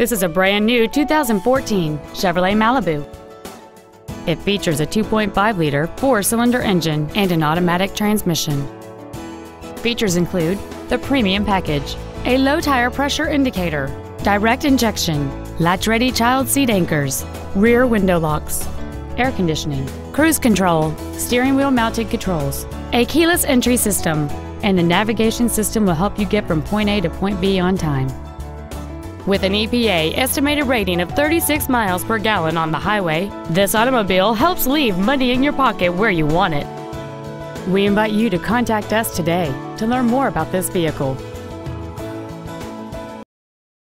This is a brand new 2014 Chevrolet Malibu. It features a 2.5-liter four-cylinder engine and an automatic transmission. Features include the premium package, a low tire pressure indicator, direct injection, latch-ready child seat anchors, rear window locks, air conditioning, cruise control, steering wheel mounted controls, a keyless entry system, and the navigation system will help you get from point A to point B on time. With an EPA estimated rating of 36 miles per gallon on the highway, this automobile helps leave money in your pocket where you want it. We invite you to contact us today to learn more about this vehicle.